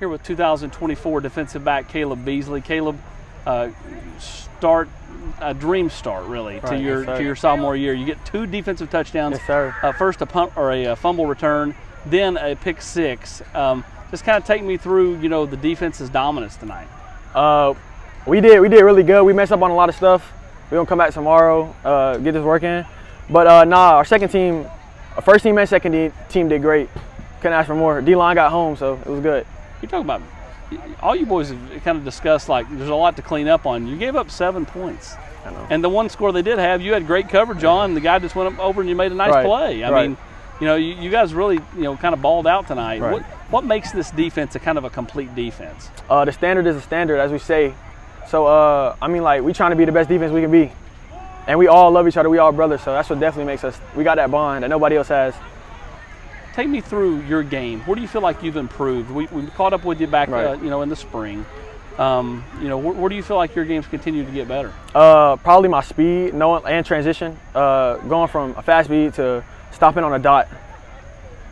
here with 2024 defensive back Kaleb Beasley. Kaleb, uh, start a dream start really to your yes, to your sophomore year. You get two defensive touchdowns. Yes, sir. Uh, first a punt or a, uh fumble return, then a pick six. Um, just kind of take me through, you know, the defense's dominance tonight. Uh, we did we did really good. We messed up on a lot of stuff. We're gonna come back tomorrow, uh, get this working. But uh, nah, our second team, our first team and second team did great. Couldn't ask for more. D line got home, so it was good. You talk about all you boys have kind of discussed like there's a lot to clean up on. You gave up seven points. I know. And the one score they did have, you had great coverage on. The guy just went up over and you made a nice Right, play. I right. mean, you know, you, you guys really, you know, kind of balled out tonight. Right. What what makes this defense a kind of a complete defense? Uh, the standard is a standard, as we say. So uh, I mean, like we trying to be the best defense we can be, and we all love each other. We all brothers, so that's what definitely makes us. We got that bond that nobody else has. Take me through your game. Where do you feel like you've improved? We, we caught up with you back, uh, you know, in the spring. Um, you know, where, where do you feel like your games continue to get better? Uh, probably my speed, knowing and transition, uh, going from a fast speed to stopping on a dot.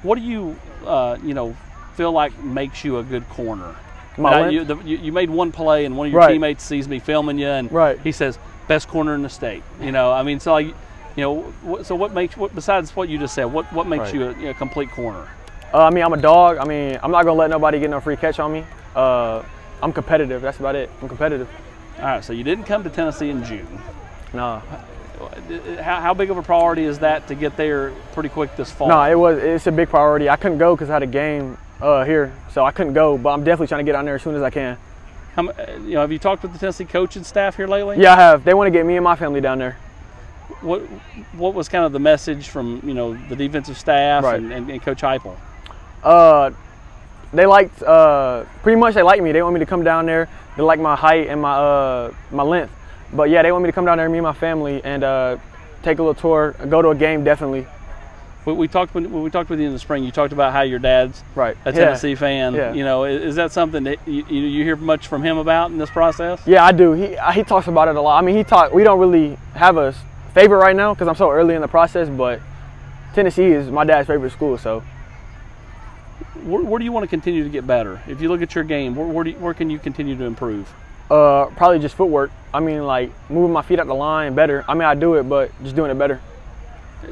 What do you, uh, you know, feel like makes you a good corner? My Now, you, the, you, you made one play, and one of your Right. teammates sees me filming you, and Right. he says, "Best corner in the state." You know, I mean, so like, you know, what, so what makes what besides what you just said? What what makes Right. you a, you know, complete corner? Uh, I mean, I'm a dog. I mean, I'm not gonna let nobody get no free catch on me. Uh, I'm competitive. That's about it. I'm competitive. All right, so you didn't come to Tennessee in June. Nah, How, how big of a priority is that to get there pretty quick this fall? no, it was. It's a big priority. I couldn't go because I had a game uh, here, so I couldn't go. But I'm definitely trying to get down there as soon as I can. How you know, have you talked with the Tennessee coaching staff here lately? Yeah, I have. They want to get me and my family down there. What what was kind of the message from you know the defensive staff Right. and, and, and Coach Heupel? Uh, they liked uh, pretty much they like me. They want me to come down there. They like my height and my uh, my length. But yeah, they want me to come down there, me and my family, and uh, take a little tour, go to a game definitely. We, we talked when, when we talked with you in the spring. You talked about how your dad's Right. a Yeah. Tennessee fan. Yeah. You know, is, is that something that you, you you hear much from him about in this process? Yeah, I do. He he talks about it a lot. I mean, he talk. We don't really have a favorite right now because I'm so early in the process. But Tennessee is my dad's favorite school. So Where, where do you want to continue to get better? If you look at your game, where where, do you, where can you continue to improve? uh, probably just footwork. I mean, like moving my feet out the line better. I mean, I do it, but just doing it better.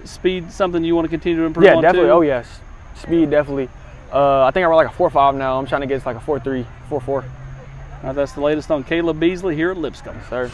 Speed something you want to continue to improve yeah, definitely. too? Oh yes, speed definitely. Uh, I think I run like a four five now. I'm trying to get to like a four three, four four. Right, that's the latest on Kaleb Beasley here at Lipscomb. Sir.